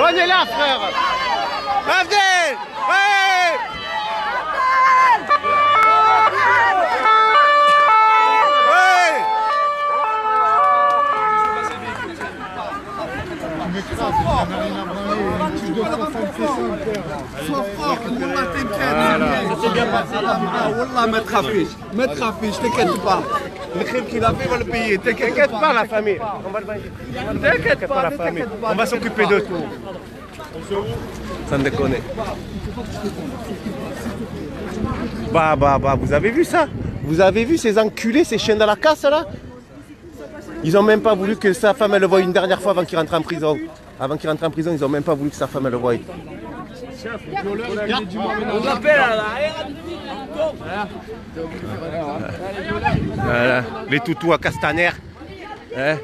On est là, frère. Abdel Ouais. Sois fort, t'inquiète. S'est bien passé. Ah, Wallah, ma Le crime qu'il a fait, on va le payer. T'inquiète pas, la famille. On va le. T'inquiète pas, la famille. On va s'occuper de tout. Sans déconner. Bah, bah, bah, vous avez vu ça? Vous avez vu ces enculés, ces chiens de la casse là? Ils ont même pas voulu que sa femme elle le voie une dernière fois avant qu'il rentre en prison. Avant qu'il rentre en prison, ils ont même pas voulu que sa femme elle le voie. Voilà. Les toutous à Castaner. Hein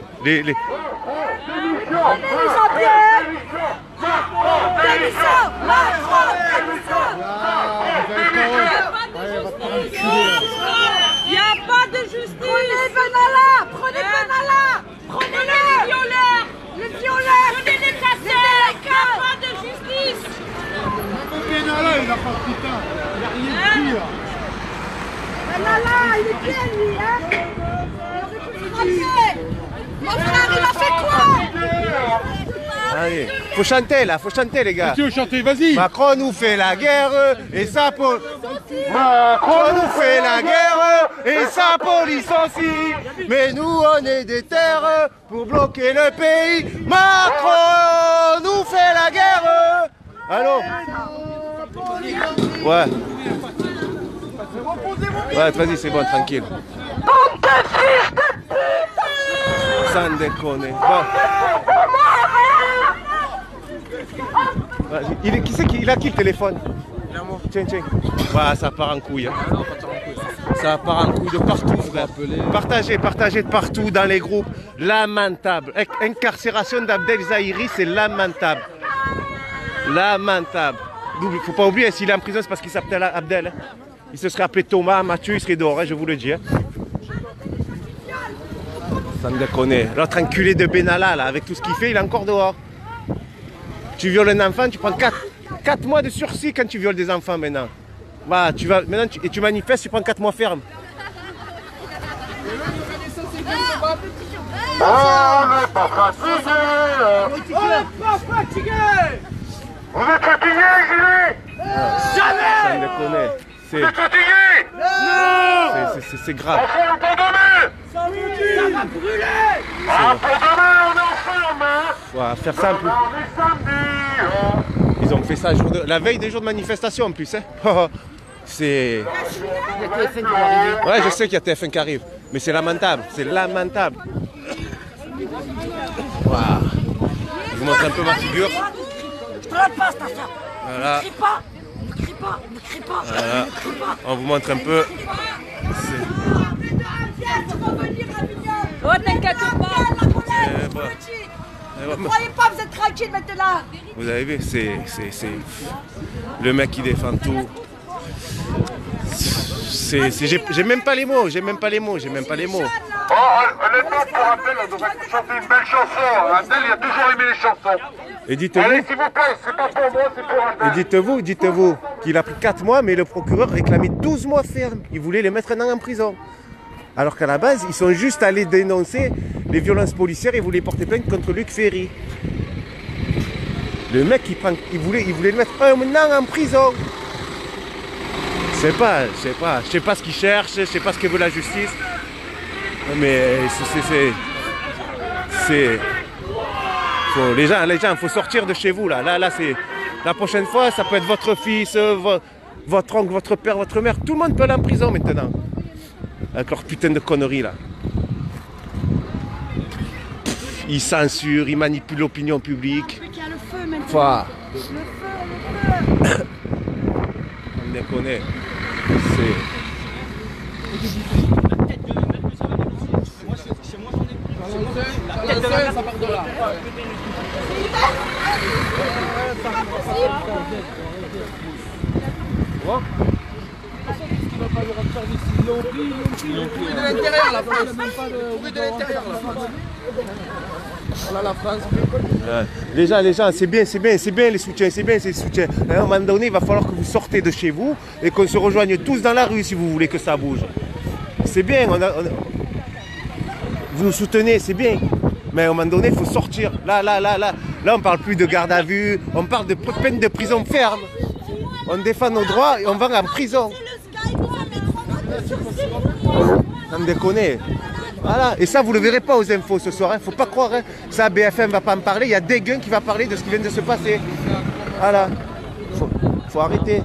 n'y a pas de justice Prenez Benalla Prenez Benalla Prenez les violeurs Les violeurs Prenez les casseurs Il n'y a pas de justice Benalla, il est bien lui, hein Mon frère, il a fait quoi Allez. Faut chanter là, faut chanter les gars. Tu veux chanter, vas-y Macron nous fait la guerre et sa police. Macron nous fait la guerre et sa police aussi. Mais nous on est des terres pour bloquer le pays. Macron nous fait la guerre. Allô? Ouais. Ouais, vas-y, c'est bon, tranquille. Sans déconner. Bon. Vas-y. Il est, qui c'est qui il a qui le téléphone? Tiens, tiens. Ça part en couille. hein. Ça part en couille de partout, frère. Partagez, partagez de partout dans les groupes. Lamentable. Inc- Incarcération d'Abdel Zahiri, c'est lamentable. Lamentable. Faut pas oublier, s'il est en prison, c'est parce qu'il s'appelle Abdel. hein. Il se serait appelé Thomas, Mathieu, il serait dehors, hein, je vous le dis. hein. Sans déconner. L'autre enculé de Benalla, là, avec tout ce qu'il fait, il est encore dehors. Tu violes un enfant, tu prends 4, mois de sursis quand tu violes des enfants maintenant. Bah, tu vas, maintenant, tu, et tu manifestes, tu prends 4 mois ferme. Sans déconner. C'est. C'est- c'est- c'est- C'est grave. Ouais, faire simple. Ils ont fait ça jour de- la veille des jours de manifestation en plus. Hein. c'est. Ouais, je sais qu'il y a TF1 qui arrive. Mais c'est lamentable. C'est lamentable. Waouh. Je vous montre un peu ma figure. Te la Voilà. Ne crie pas Ne crie pas Ne crie pas Voilà. Ne crie pas On vous montre un peu. Oh t'inquiète pas Eh, bon. Eh, bon. Ne croyez pas, vous êtes tranquille maintenant Vous avez vu, c'est, le mec qui défend tout. J'ai, j'ai même pas les mots, j'ai même pas les mots, j'ai même pas les mots. Oh, honnêtement, pour Abdel, on devrait chanter une belle chanson. Abdel, il a toujours aimé les chansons. Et dites-vous, Allez, s'il vous plaît, c'est pas pour moi, c'est pour et Abdel. dites-vous, dites-vous qu'il a pris 4 mois, mais le procureur réclamait 12 mois ferme. Il voulait les mettre un an en prison. Alors qu'à la base, ils sont juste allés dénoncer les violences policières et voulaient porter plainte contre Luc Ferry. Le mec, il, prend, il, voulait, il voulait le mettre un an en prison. Je sais pas, je sais pas, je sais pas ce qu'il cherche, je sais pas ce que veut la justice. Mais c'est. Faut, les gens, les gens, faut sortir de chez vous là. Là, là, c'est. La prochaine fois, ça peut être votre fils, vo- votre oncle, votre père, votre mère. Tout le monde peut aller en prison maintenant. Avec leur putain de conneries là. Ils censurent, ils manipulent l'opinion publique. Il y a le feu maintenant Enfin. On déconne. C'est. De. Les gens, les gens, c'est bien, c'est bien, c'est bien les soutiens, c'est bien ces soutiens. À un moment donné, il va falloir que vous sortez de chez vous et qu'on se rejoigne tous dans la rue si vous voulez que ça bouge. C'est bien, on a- vous nous soutenez, c'est bien. Mais à un moment donné, il faut sortir. Là, là, là, là. Là, on parle plus de garde à vue, on parle de peine de prison ferme. On défend nos droits et on va en prison. Sans me déconner. Voilà. Et ça, vous ne le verrez pas aux infos ce soir. Il ne faut pas croire. hein. Ça, BFM va pas en parler. Il y a Deguin qui va parler de ce qui vient de se passer. Voilà. Faut, faut arrêter.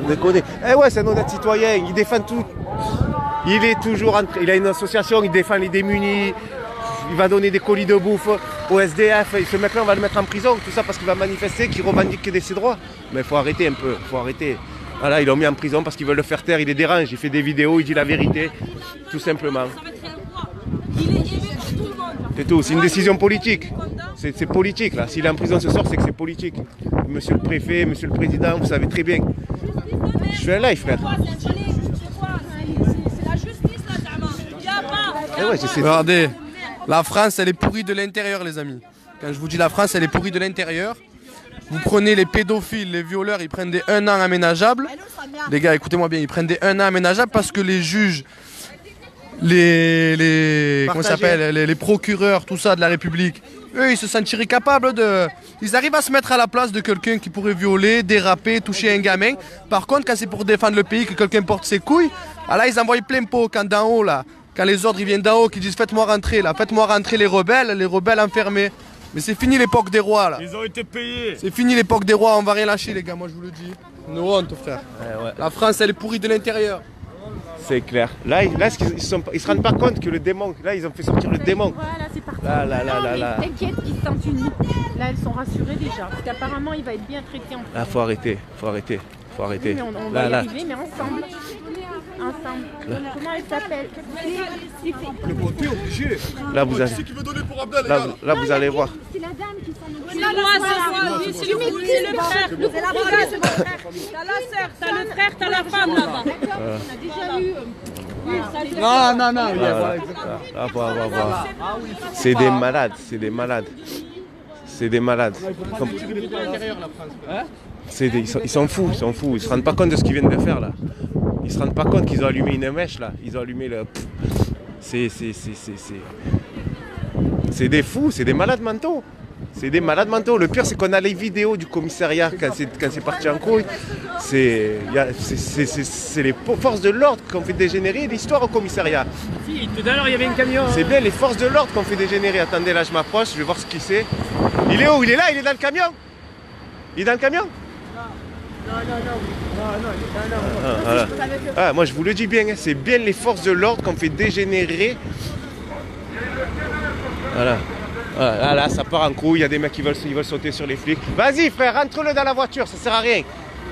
Vous déconnez. Eh ouais, c'est un honnête citoyen. Il défend tout. Il est toujours Il a une association, il défend les démunis. Il va donner des colis de bouffe au SDF. Ce mec-là, on va le mettre en prison. Tout ça parce qu'il va manifester, qu'il revendique de ses droits. Mais il faut arrêter un peu. Il faut arrêter. Voilà, ils l'ont mis en prison parce qu'ils veulent le faire taire. Il les dérange. Il fait des vidéos, il dit la vérité. Tout simplement. C'est tout. C'est une décision politique. C'est politique là. S'il est en prison ce soir, c'est que c'est politique. Monsieur le préfet, monsieur le président, vous savez très bien. Je suis un live, frère. Quoi, c'est un palais C'est quoi C'est c'est la justice là, Zama. Y a pas. Eh ouais, Regardez, la France, elle est pourrie de l'intérieur, les amis. Quand je vous dis la France, elle est pourrie de l'intérieur. Vous prenez les pédophiles, les violeurs, ils prennent des 1 an aménageables. Les gars, écoutez-moi bien, ils prennent des 1 an aménageables parce que les juges, les, les, comment s'appelle, les, les procureurs, tout ça de la République, eux, ils se sentiraient capables de. Ils arrivent à se mettre à la place de quelqu'un qui pourrait violer, déraper, toucher un gamin. Par contre, quand c'est pour défendre le pays, que quelqu'un porte ses couilles, ah là, ils envoient plein pot quand d'en haut, là. Quand les ordres ils viennent d'en haut, qui disent faites-moi rentrer, là, faites-moi rentrer les rebelles, les rebelles enfermés. Mais c'est fini l'époque des rois, là. Ils ont été payés. C'est fini l'époque des rois, on va rien lâcher, les gars, moi je vous le dis. Une honte, frère. Ouais, ouais. La France, elle est pourrie de l'intérieur. C'est clair. Là, ils- là, ce qu'ils- ils, sont, ils se rendent pas compte que le démon, là, ils ont fait sortir le démon. Voilà, c'est parti. Là, là, là, là, là. T'inquiète, ils se sentent unis. Là, elles sont rassurées déjà. Parce qu'apparemment, il va être bien traité en Là, faut arrêter, faut arrêter, faut arrêter. Mais on, on Là, va y là, arriver, mais ensemble. Ensemble. Comment elle s'appelle? Là, vous allez, qui veut donner pour Abdel, là, vous- là, vous allez voir. C'est la dame qui s'en occupe. C'est moi, c'est moi, c'est le c'est le frère. C'est la Voilà, c'est mon frère. T'as la sœur, t'as le frère, t'as la femme là-bas. On a déjà eu. euh, Non, non, non. Là, là, là, voir, voir, voir. C'est des malades, c'est des malades. C'est des malades. Comme- C'est des- ils s'en- ils s'en foutent, ils s'en foutent. Ils se rendent pas compte de ce qu'ils viennent de faire là. Ils se rendent pas compte qu'ils ont allumé une mèche là. Ils ont allumé le. C'est, c'est, des fous, c'est des malades mentaux. C'est des malades mentaux. Le pire, c'est qu'on a les vidéos du commissariat quand c'est, parti en couille. C'est, les forces de l'ordre qui ont fait dégénérer l'histoire au commissariat. Tout à l'heure, il y avait un camion. C'est bien les forces de l'ordre qui ont fait dégénérer. Attendez, là, je m'approche, je vais voir ce qu'il c'est. Il est où? Il est là Il est dans le camion Il est dans le camion? Ah. Ah, moi, je vous le dis bien, hein, c'est bien les forces de l'ordre qui ont fait dégénérer. Voilà. Voilà, là, là, ça part en couille, il y a des mecs qui veulent, ils veulent sauter sur les flics. Vas-y, frère, rentre-le dans la voiture, ça sert à rien.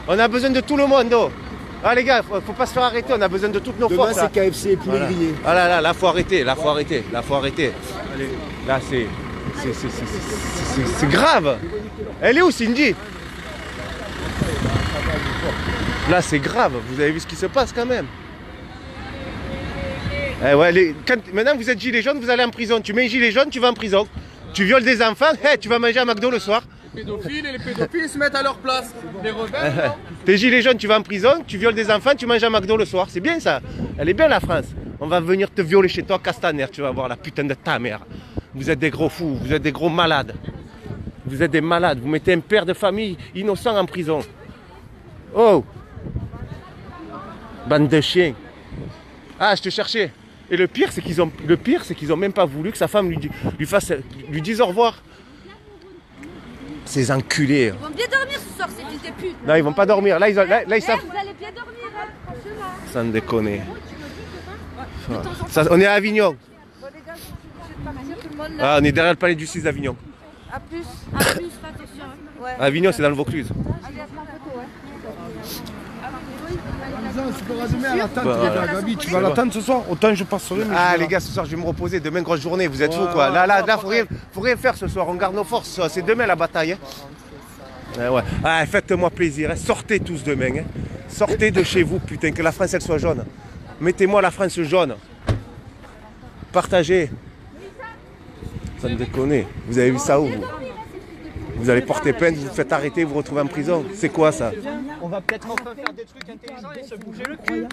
On a besoin de tout le monde, oh. Ah, les gars, faut, faut pas se faire arrêter, on a besoin de toutes nos Demain, forces. là. c'est KFC et poulet Voilà. grillé. Ah là là, là faut arrêter, là faut arrêter, là faut arrêter. Là c'est- c'est- c'est- C'est grave Elle est où Cindy? Là c'est grave, vous avez vu ce qui se passe quand même. Eh ouais, les- quand- maintenant vous êtes gilet jaune, vous allez en prison. Tu mets un gilet jaune, tu vas en prison. Tu violes des enfants, eh, tu vas manger à McDo le soir. Les pédophiles et les pédophiles se mettent à leur place. Les rebelles, T'es gilet jaune, tu vas en prison, tu violes des enfants, tu manges à McDo le soir. C'est bien ça. Elle est bien la France. On va venir te violer chez toi, Castaner, tu vas voir la putain de ta mère. Vous êtes des gros fous, vous êtes des gros malades. Vous êtes des malades. Vous mettez un père de famille innocent en prison. Oh Bande de chiens. Ah, je te cherchais. Et le pire, c'est qu'ils ont, le pire, c'est qu'ils ont même pas voulu que sa femme lui, fasse, lui dise au revoir. Ces enculés. Ils vont bien dormir ce soir, ces fils de pute. Non, ils vont pas dormir. Là, ils, ont- là, là, ils Eh, savent. vous allez bien dormir, hein, franchement. Sans déconner. Ça, on est à Avignon. Ah, on est derrière le palais du 6 d'Avignon. A plus, a plus, attention. hein. Avignon, c'est dans le Vaucluse. Allez, à ma photo, ouais. Bah, Gabi, tu vas l'attendre ce soir Autant je passerai, Ah les gars, ce soir je vais me reposer. Demain grosse journée, vous êtes fous quoi. Là, là, là, faut rien, faut rien faire ce soir. On garde nos forces. C'est demain la bataille. hein. Ouais, ouais. Ah, faites-moi plaisir. hein. Sortez tous demain. hein. Sortez de chez vous, putain, que la France elle soit jaune. Mettez-moi la France jaune. Partagez. Ça me déconne. Vous avez vu ça où vous? Vous allez porter plainte, vous vous faites arrêter, vous vous retrouvez en prison. C'est quoi ça On va peut-être enfin faire des trucs intelligents et se bouger le cul.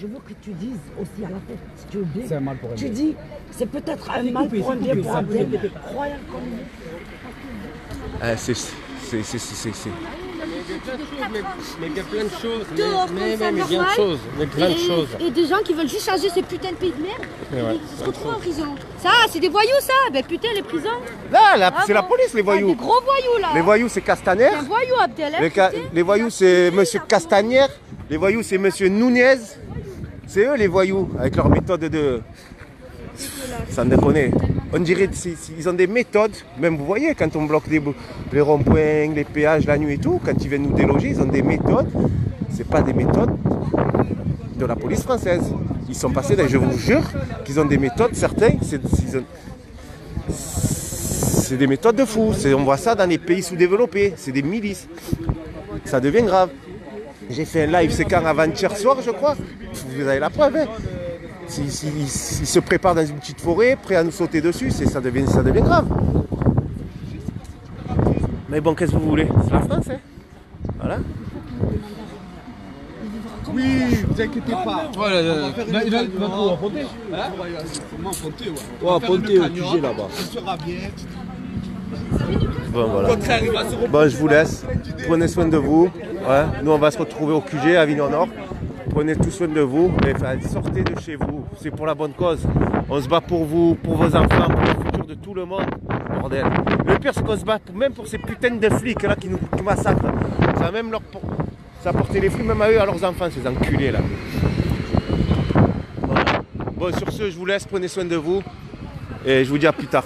Je veux que tu dises aussi à la fin, si tu veux bien. C'est un mal pour Tu dis, c'est peut-être un mal pour un bien pour un bien. Croyant comme Ah, C'est. Mais il y a plein de choses. Dehors, Mais, comme ça, mais, mais bien de normal. choses. Mais plein de et, choses. et des gens qui veulent juste changer ce putain de pays de merde. ouais, ils se retrouvent en prison. Ça, c'est des voyous, ça. Ben putain, les prisons. Là, là, c'est la police, les Ah, voyous. des gros voyous, là. Les voyous, c'est Castaner. C'est un voyou, Abdel. hein, Les, ca- putain. les voyous, c'est Monsieur Castaner. Les voyous, c'est Monsieur Nunez. C'est eux les voyous, avec leur méthode de. Ça me déconne. On dirait qu'ils ont des méthodes. Même vous voyez, quand on bloque les ronds-points, les péages la nuit et tout, quand ils viennent nous déloger, ils ont des méthodes. C'est pas des méthodes de la police française. Ils sont passés, je vous jure, qu'ils ont des méthodes, certains, c'est des méthodes de fous. On voit ça dans les pays sous-développés. C'est des milices. Ça devient grave. J'ai fait un live, c'est quand avant-hier soir, je crois. Vous avez la preuve. Hein. S'ils s'ils- ils- ils se préparent dans une petite forêt, prêts à nous sauter dessus, c'est- ça, devient, ça devient grave. Mais bon, qu'est-ce que vous voulez? C'est la France, hein? Voilà. Oui, vous inquiétez pas. Voilà, il va, va pouvoir apporter. Comment monter, ouais. On va apporter au QG là-bas. Ça sera bien. Bon, voilà. Bon, je vous laisse. Prenez soin de vous. Ouais. Nous, on va se retrouver au QG à Avignon Nord. Prenez tout soin de vous. Et, sortez de chez vous. C'est pour la bonne cause. On se bat pour vous, pour vos enfants, pour le futur de tout le monde. Bordel. Le pire, c'est qu'on se bat même pour ces putains de flics là qui nous massacrent. Ça va même leur ça a les flics même à eux, à leurs enfants, ces enculés là. Bon, sur ce, je vous laisse. Prenez soin de vous. Et je vous dis à plus tard.